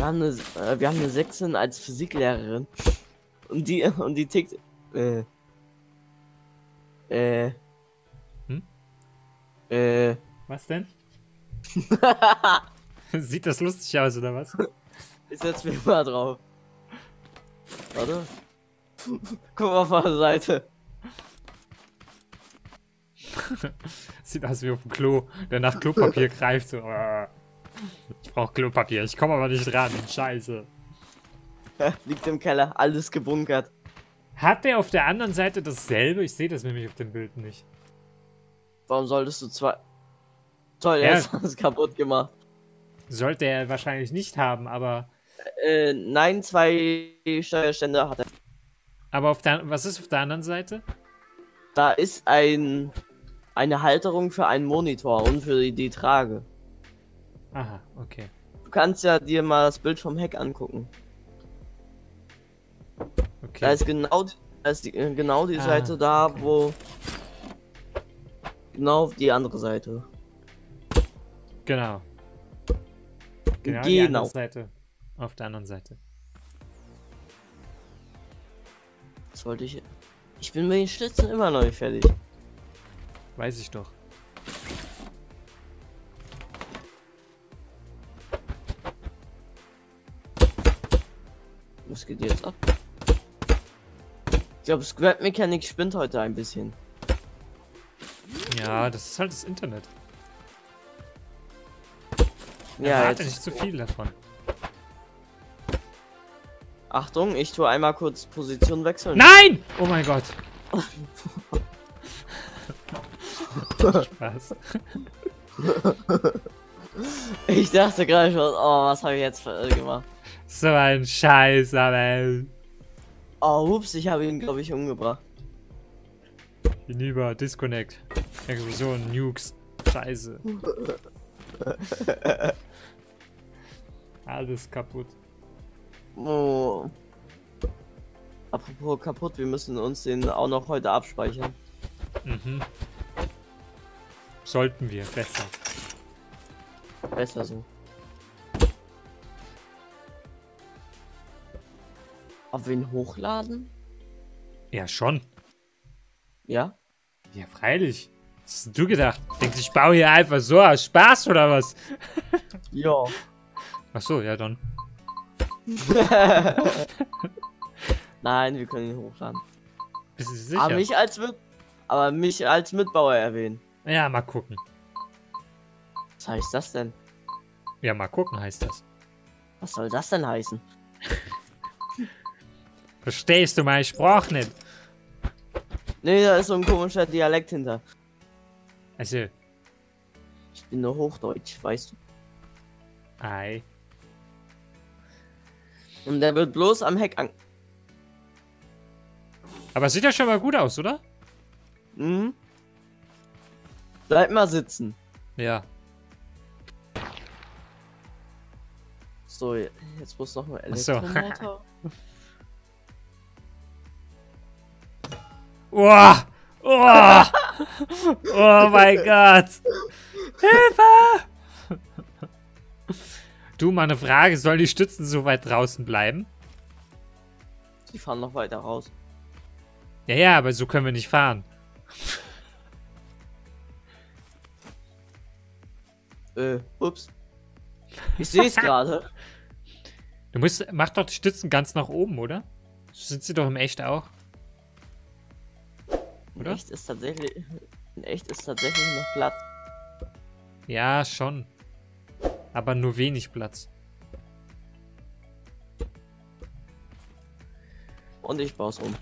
Wir haben eine, äh, wir haben eine Sechsin als Physiklehrerin. Und die, und die tickt. Äh. Äh. Hm? Äh. Was denn? Sieht das lustig aus, oder was? Ich setz mich mal drauf. Warte. Guck mal von der Seite. Sieht aus wie auf dem Klo, der nach Klopapier greift. So. Ich brauche Klopapier, ich komme aber nicht ran. Scheiße. Liegt im Keller, alles gebunkert. Hat der auf der anderen Seite dasselbe? Ich sehe das nämlich auf dem Bild nicht. Warum solltest du zwei. Toll, Ja. er ist alles kaputt gemacht. Sollte er wahrscheinlich nicht haben, aber. Äh, nein, zwei Steuerstände hat er. Aber auf der, was ist auf der anderen Seite? Da ist ein. Eine Halterung für einen Monitor und für die, die Trage. Aha, okay. Du kannst ja dir mal das Bild vom Heck angucken. Okay. Da ist genau, da ist die, genau die Ah, Seite da, okay. wo. Genau auf die andere Seite. Genau. Genau, die andere Genau. Seite. Auf der anderen Seite. Das wollte ich. Ich bin mit den Schlitzen immer noch nicht fertig. Weiß ich doch. Geht jetzt ab? Ich glaube, Scrap Mechanic spinnt heute ein bisschen. Ja, das ist halt das Internet. Ja, jetzt. nicht zu viel davon. Achtung, ich tue einmal kurz Position wechseln. Nein! Oh mein Gott. Spaß. Ich dachte gerade schon, oh, was habe ich jetzt äh, gemacht? So ein Scheiß, aber. Oh, ups, ich habe ihn, glaube ich, umgebracht. Hinüber, Disconnect. Explosion, Nukes. Scheiße. Alles kaputt. Oh. Apropos kaputt, wir müssen uns den auch noch heute abspeichern. Mhm. Sollten wir, besser. Besser so. Auf wen hochladen? Ja, schon. Ja? Ja, freilich. Was hast du gedacht? Denkst du, ich baue hier einfach so aus Spaß oder was? Ja. Ach so, ja dann. Nein, wir können ihn hochladen. Bist du sicher? Aber mich als Mit aber mich als Mitbauer erwähnen. Ja, mal gucken. Was heißt das denn? Ja, mal gucken heißt das. Was soll das denn heißen? Verstehst du meinen Spruch nicht? Nee, da ist so ein komischer Dialekt hinter. Also, Ich bin nur Hochdeutsch, weißt du. ei. Und der wird bloß am Heck an. Aber sieht ja schon mal gut aus, oder? Mhm. Bleib mal sitzen. Ja. So, jetzt muss noch mal. Elektromotor. Oh! Oh! Oh mein Gott! Hilfe! Du, mal eine Frage. Sollen die Stützen so weit draußen bleiben? Die fahren noch weiter raus. Ja, ja, aber so können wir nicht fahren. Äh, ups. Ich sehe es gerade. Du musst, mach doch die Stützen ganz nach oben, oder? So sind sie doch im Echt auch. In Oder? echt ist tatsächlich. In echt ist tatsächlich noch Platz. Ja, schon. Aber nur wenig Platz. Und ich baue es um.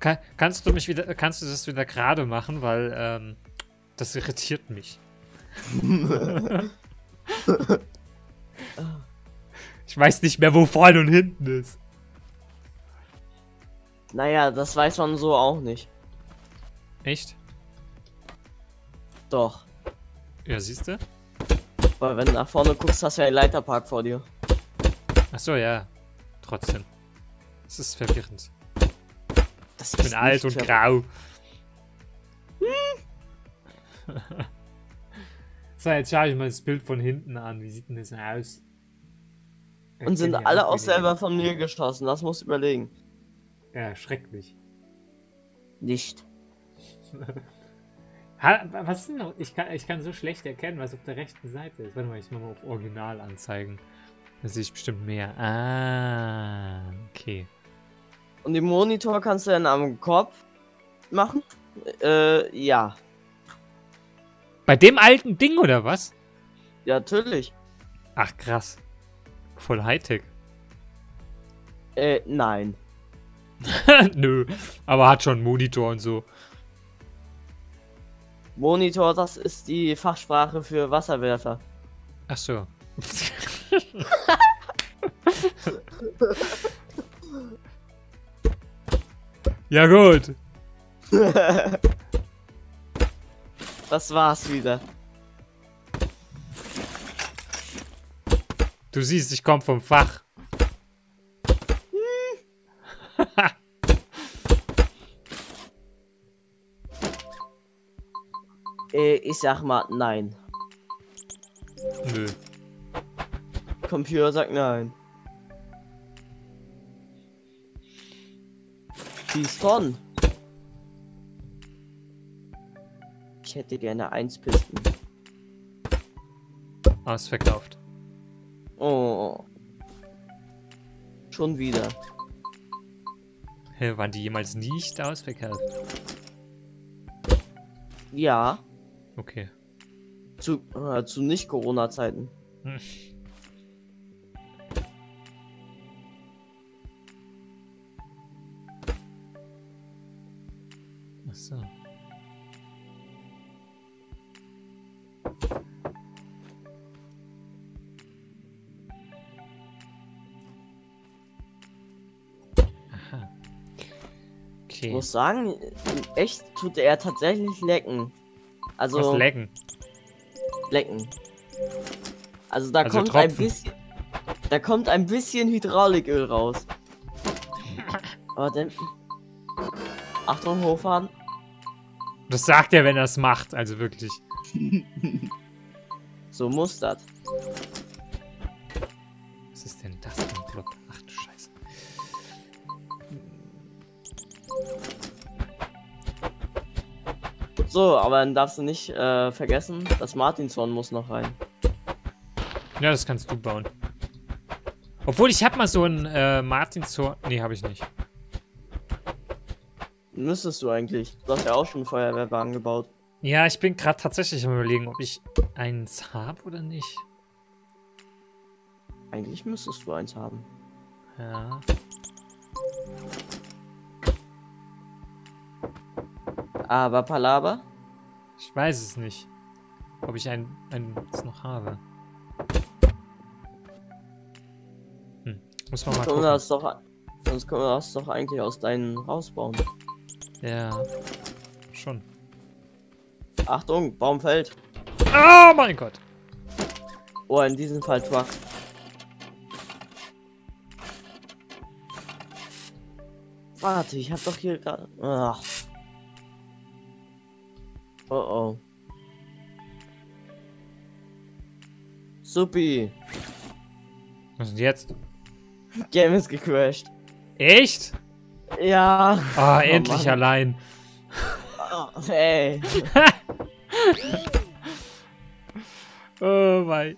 Kann, kannst du mich wieder, kannst du das wieder gerade machen, weil ähm, das irritiert mich. ich weiß nicht mehr, wo vorne und hinten ist. Naja, das weiß man so auch nicht. Echt? Doch. Ja, siehst du? Weil wenn du nach vorne guckst, hast du ja einen Leiterpark vor dir. Achso, ja. Trotzdem. Es ist verwirrend. Das Ich bin alt und grau. so, jetzt schaue ich mal das Bild von hinten an. Wie sieht denn das aus? Und Ich sind alle auch selber von mir geschossen. Das musst du überlegen. Ja, schrecklich. Nicht. Was ist denn noch? Ich kann, ich kann so schlecht erkennen, was auf der rechten Seite ist. Warte mal, ich mach mal auf Original anzeigen. Da sehe ich bestimmt mehr. Ah, okay. Und den Monitor kannst du dann am Kopf machen? Äh, ja. Bei dem alten Ding oder was? Ja, natürlich. Ach, krass. Voll Hightech. Äh, nein. Nö, aber hat schon Monitor und so. Monitor, das ist die Fachsprache für Wasserwerfer. Ach so. ja gut. das war's wieder. Du siehst, ich komme vom Fach. Äh, ich sag mal nein. Nö. Computer sagt nein. Piston. Ich hätte gerne eins Pisten. Ausverkauft. Oh. Schon wieder. Hä, waren die jemals nicht ausverkauft? Ja, Okay. zu, äh, zu Nicht-Corona-Zeiten. Hm. Ach so. Ich muss sagen, echt tut er tatsächlich lecken. Also Was lecken? lecken. Also da Also kommt ein tropfen. bisschen. Da kommt ein bisschen Hydrauliköl raus. Aber dann. Achtung, hochfahren. Das sagt er, wenn er es macht, also wirklich. So muss das. So, aber dann darfst du nicht äh, vergessen, das Martinshorn muss noch rein. Ja, das kannst du bauen. Obwohl, ich habe mal so ein äh, Martinshorn... Nee, habe ich nicht. Müsstest du eigentlich. Du hast ja auch schon einen Feuerwehrwagen gebaut. Ja, ich bin gerade tatsächlich am überlegen, ob ich eins habe oder nicht. Eigentlich müsstest du eins haben. Ja. Aber Palaber? Ich weiß es nicht. Ob ich ein, eins noch habe. Hm. Muss man mal gucken. das doch, sonst können wir das doch eigentlich aus deinen rausbauen. Ja. Schon. Achtung, Baum fällt. Oh mein Gott. Oh, in diesem Fall Truck. Warte, ich hab doch hier gerade. Ach. Oh oh. Supi. Was ist denn jetzt? Game ist gecrashed. Echt? Ja. Ah, endlich Mann. allein. Oh, ey. Oh mein.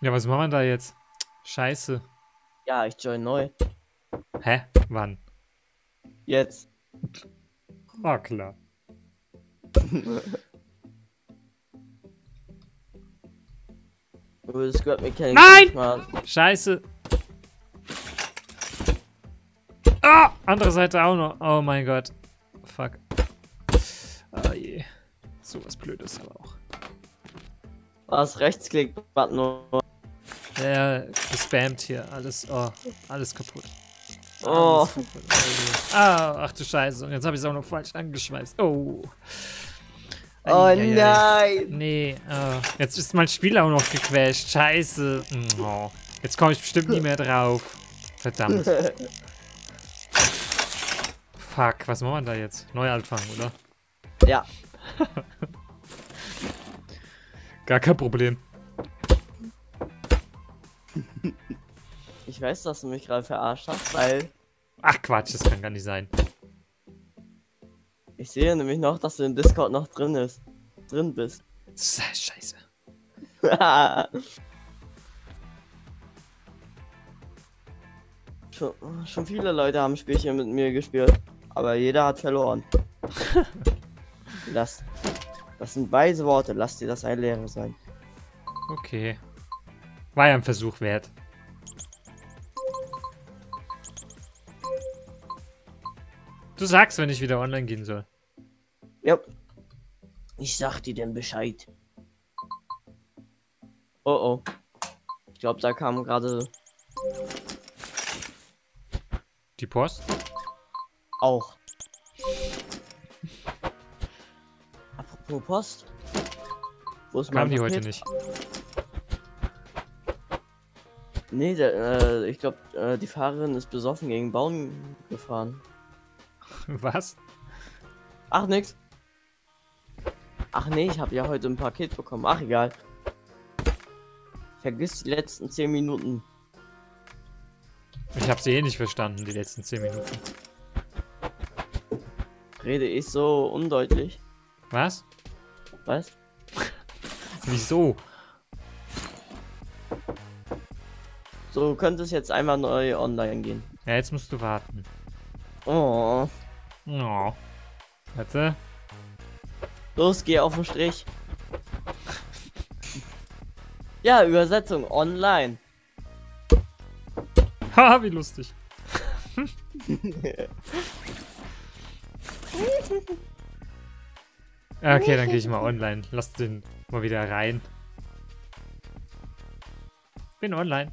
Ja, was machen wir da jetzt? Scheiße. Ja, ich join neu. Hä? Wann? Jetzt. Ah, klar. Über das Squirt Mechanic. Nein! Mal. Scheiße. Ah! Andere Seite auch noch. Oh mein Gott. Fuck. Ah je. So was Blödes aber auch. Was? Rechtsklick-Button. nur. Ja, gespammt hier. Alles, oh, alles kaputt. Oh. Alles kaputt. Ah, ach du Scheiße. Und jetzt habe ich es auch noch falsch angeschmeißt. Oh. Oh Eieiei. nein. Nee, ah, jetzt ist mein Spiel auch noch gecrashed. Scheiße. Mm, Oh. Jetzt komme ich bestimmt nie mehr drauf. Verdammt. Fuck, was machen wir da jetzt? Neu anfangen, oder? Ja. Gar kein Problem. Ich weiß, dass du mich gerade verarscht hast, weil Ach Quatsch, das kann gar nicht sein. Ich sehe nämlich noch, dass du im Discord noch drin ist. Drin bist. Scheiße. schon, schon viele Leute haben Spielchen mit mir gespielt, aber jeder hat verloren. das, das sind weise Worte, lass dir das eine Lehre sein. Okay. War ja ein Versuch wert. Du sagst, wenn ich wieder online gehen soll. Ja. Ich sag dir denn Bescheid. Oh oh. Ich glaube, da kam gerade Die Post? auch. Apropos Post. Wo ist Kam die heute nicht. Nee, der, äh, ich glaube, äh, die Fahrerin ist besoffen gegen Baum gefahren. Was? Ach, nix. Ach nee, ich habe ja heute ein Paket bekommen. Ach, egal. Vergiss die letzten 10 Minuten. Ich habe sie eh nicht verstanden, die letzten 10 Minuten. Rede ich so undeutlich? Was? Was? Wieso? So könnte es jetzt einmal neu online gehen. Ja, jetzt musst du warten. Oh. Oh. Warte. Los, geh auf den Strich. Ja, Übersetzung online. Haha, wie lustig. Okay, dann gehe ich mal online. Lass den mal wieder rein. Bin online.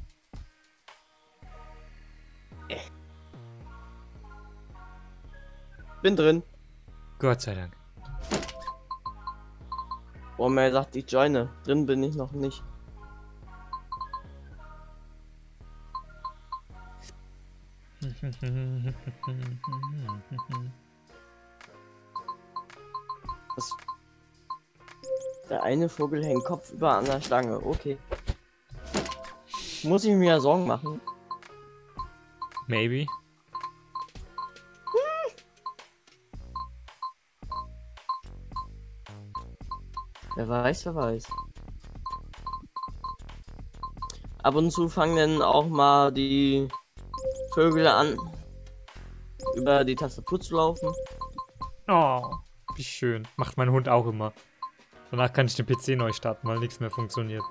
Bin drin. Gott sei Dank. Boah, mir sagt, ich joine. Drin bin ich noch nicht. Was? Der eine Vogel hängt kopfüber an der Stange. Okay. Muss ich mir ja Sorgen machen? Maybe. Wer weiß, wer weiß. Ab und zu fangen dann auch mal die Vögel an, über die Tastatur zu laufen. Oh, wie schön. Macht mein Hund auch immer. Danach kann ich den PC neu starten, weil nichts mehr funktioniert.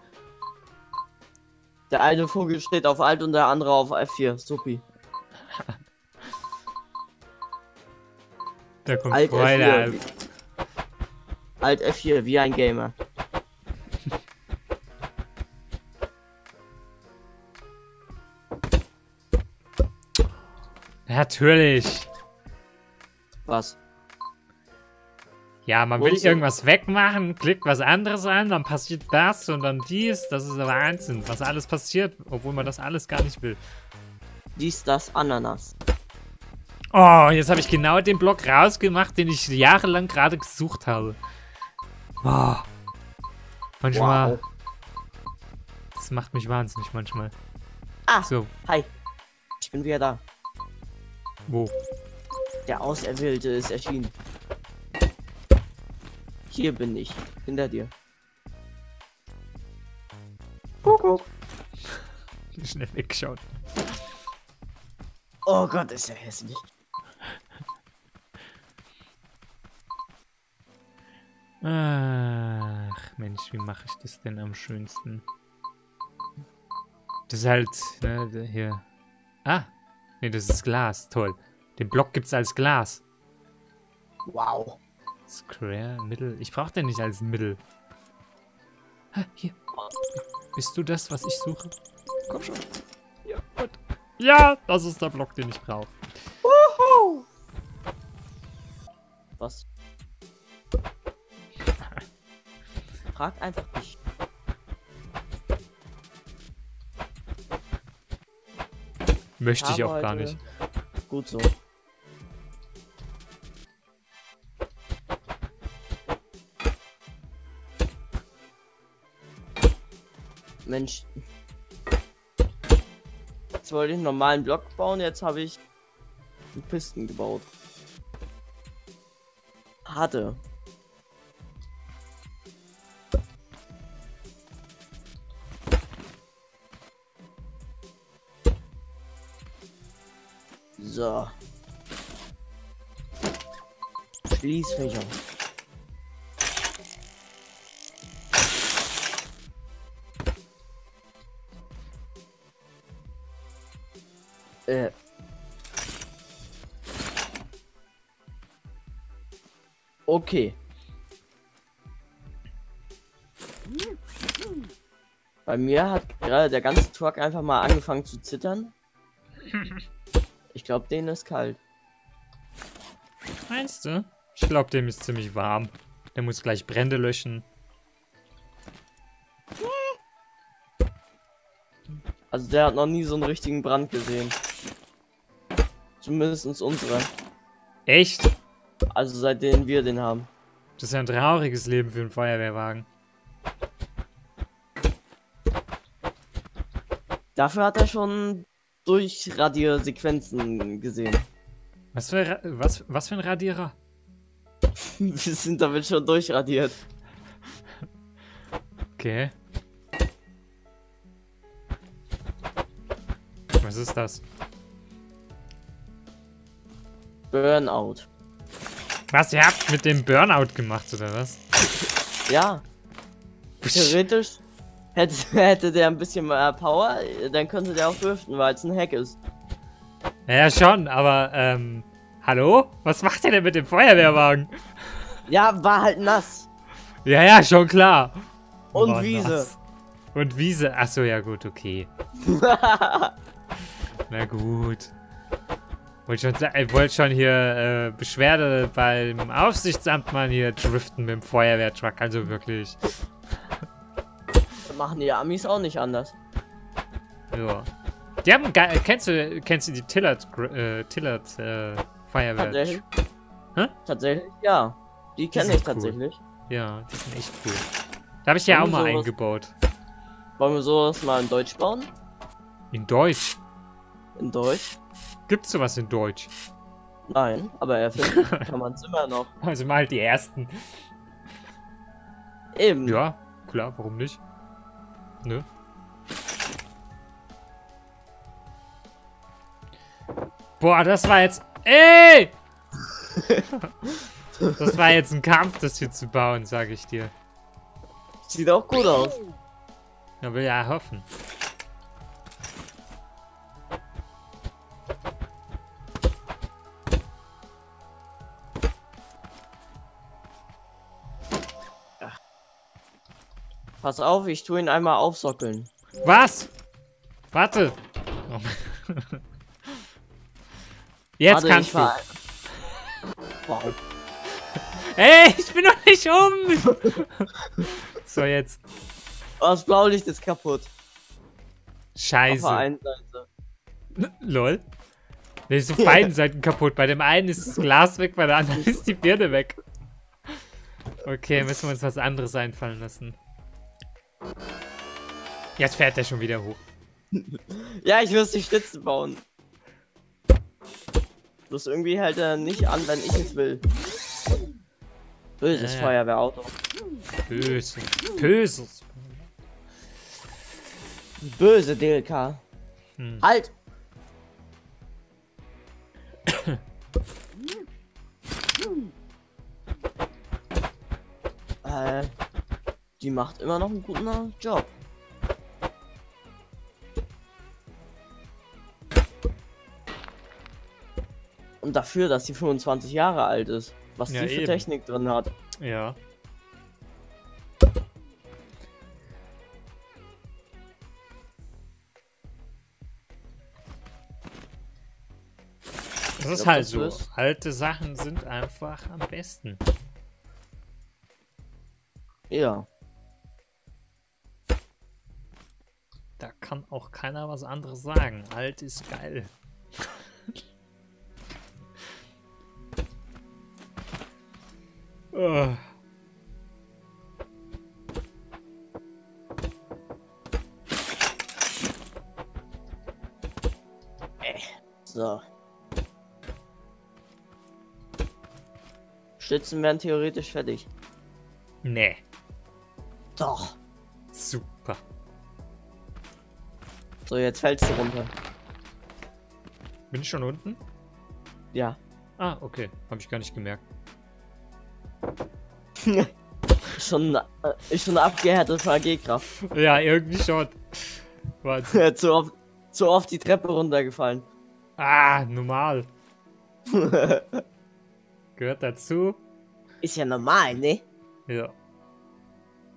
Der eine Vogel steht auf Alt und der andere auf F4. Supi. Da kommt Alt Freude. F4. Alt F4, wie ein Gamer. Natürlich. Was? Ja, man will denn- irgendwas wegmachen, klickt was anderes an, dann passiert das und dann dies. Das ist der Wahnsinn, was alles passiert, obwohl man das alles gar nicht will. Dies, das, Ananas. Oh, jetzt habe ich genau den Block rausgemacht, den ich jahrelang gerade gesucht habe. Oh. Manchmal, Wow. das macht mich wahnsinnig manchmal. Ah, So, hi. Ich bin wieder da. wo? Der Auserwählte ist erschienen. Hier bin ich. Hinter dir. Kuckuck. Schnell weggeschaut. Oh Gott, ist er hässlich. Ach, Mensch, wie mache ich das denn am schönsten? Das ist halt, ne, hier. Ah, nee, das ist Glas, toll. Den Block gibt's als Glas. Wow. Square, Mittel. Ich brauche den nicht als Mittel. Ah, hier. Bist du das, was ich suche? Komm schon. Ja, gut. Ja, das ist der Block, den ich brauche. Was? Frag einfach nicht. Möchte ich auch gar nicht. Gut so. Mensch. wollte ich einen normalen Block bauen, jetzt habe ich einen Pisten gebaut. Hatte. So. Schließfächer. Äh. Okay. Bei mir hat gerade der ganze Truck einfach mal angefangen zu zittern. Ich glaube, denen ist kalt. Meinst du? Ich glaube, dem ist ziemlich warm. Der muss gleich Brände löschen. Also der hat noch nie so einen richtigen Brand gesehen. Zumindest unsere. Echt? Also seitdem wir den haben. Das ist ja ein trauriges Leben für einen Feuerwehrwagen. Dafür hat er schon Durchradiersequenzen gesehen. Was für, was, was für ein Radierer? wir sind damit schon durchradiert. Okay. Was ist das? Burnout. Was, ihr habt mit dem Burnout gemacht, oder was? Ja, theoretisch hätte, hätte der ein bisschen mehr Power, dann könnte der auch driften, weil es ein Hack ist. Ja, schon, aber, ähm, hallo? Was macht ihr denn mit dem Feuerwehrwagen? Ja, war halt nass. Ja, ja, schon klar. Und Oh, Wiese. nass. Und Wiese. Achso, ja gut, okay. Na gut. Wollte schon, wollte schon hier äh, Beschwerde beim Aufsichtsamt mal hier driften mit dem Feuerwehrtruck. Also wirklich. Machen die Amis auch nicht anders. Ja. Die haben ge- kennst du kennst du die Tillert äh, Tillert äh, Feuerwehr? Tatsächlich? Hä? Tatsächlich, ja. Die kenne ich cool. tatsächlich. Ja, die sind echt cool. Da habe ich ja auch mal sowas- eingebaut. Wollen wir sowas mal in Deutsch bauen? In Deutsch. In Deutsch? Gibt's sowas in Deutsch? Nein, aber erfinden kann man es immer noch. Also mal die ersten. Eben. Ja, klar, warum nicht? Ne? Boah, das war jetzt. Ey! das war jetzt ein Kampf, das hier zu bauen, sage ich dir. Sieht auch gut aus. Ja, will ja hoffen. Pass auf, ich tue ihn einmal aufsockeln. Was? Warte. Oh. Jetzt Warte, kannst ich du. ver- Wow. Ey, ich bin noch nicht um. so, jetzt. Oh, das Blaulicht ist kaputt. Auf Scheiße. der einen Seite. Lol. Der ist auf beiden Seiten kaputt. Bei dem einen ist das Glas weg, bei der anderen ist die Birne weg. Okay, müssen wir uns was anderes einfallen lassen. Jetzt fährt der schon wieder hoch. Ja, ich muss die Stütze bauen. Bloß irgendwie hält er nicht an, wenn ich es will. Böses Ja. Feuerwehrauto. Böse. Böses. Böse DLK. Hm. Halt! äh, die macht immer noch einen guten Job. Und dafür, dass sie 25 Jahre alt ist. Was Ja, die für eben. Technik drin hat. Ja. Das ist glaub, halt das so. ist- Alte Sachen sind einfach am besten. Ja. Da kann auch keiner was anderes sagen. Alt ist geil. So. Stützen werden theoretisch fertig. Nee. Doch. Super. So, jetzt fällst du runter. Bin ich schon unten? Ja. Ah, okay. Habe ich gar nicht gemerkt. schon, äh, schon abgehärtete AG-Kraft. Ja, irgendwie schon. Warte. zu, oft, zu oft die Treppe runtergefallen. Ah, normal. Gehört dazu. Ist ja normal, ne? Ja.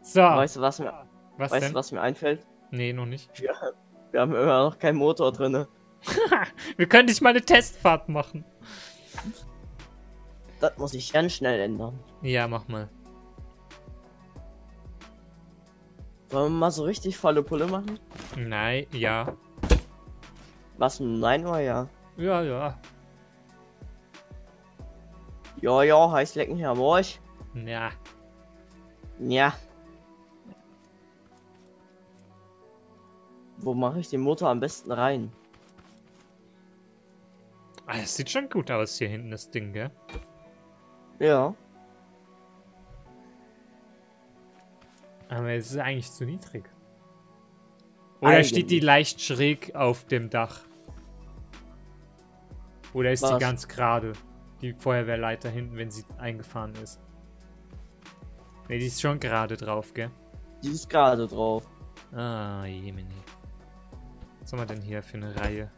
So. Weißt du, was mir, was weißt denn? was mir einfällt? Nee, noch nicht. Wir, wir haben immer noch keinen Motor drin. Wir können nicht mal eine Testfahrt machen. Das muss ich ganz schnell ändern. Ja, mach mal. Wollen wir mal so richtig volle Pulle machen? Nein, ja. Was? Nein oder ja? Ja, ja. Ja, ja, heiß lecken hier am Arsch. Ja. Ja. Wo mache ich den Motor am besten rein? Ah, das sieht schon gut aus hier hinten, das Ding, gell? Ja. Aber es ist eigentlich zu niedrig. Oder steht die Eigentlich. leicht schräg auf dem Dach? Oder ist die Was? ganz gerade? Die Feuerwehrleiter hinten, wenn sie eingefahren ist. Ne, die ist schon gerade drauf, gell? Die ist gerade drauf. Ah, jemini. Was haben wir denn hier für eine Reihe?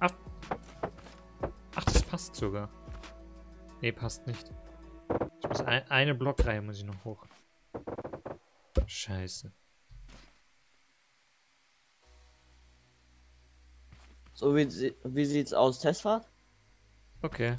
Ach. ach, das passt sogar. Ne, passt nicht. Ich muss ein, eine Blockreihe muss ich noch hoch. Scheiße. So wie, sie- wie sieht's aus? Testfahrt? Okay.